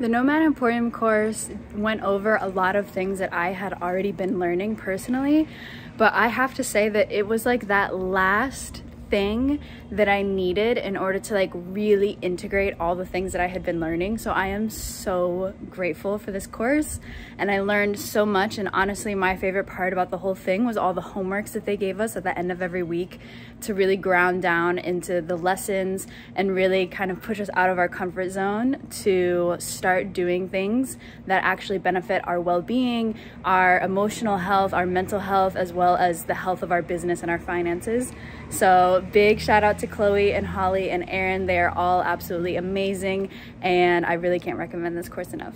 The Nomad Emporium course went over a lot of things that I had already been learning personally, but I have to say that it was like that last thing that I needed in order to like really integrate all the things that I had been learning. So I am so grateful for this course and I learned so much and honestly my favorite part about the whole thing was all the homeworks that they gave us at the end of every week to really ground down into the lessons and really kind of push us out of our comfort zone to start doing things that actually benefit our well-being, our emotional health, our mental health, as well as the health of our business and our finances. So big shout out to Chloe and Holly and Aaron. They are all absolutely amazing and I really can't recommend this course enough.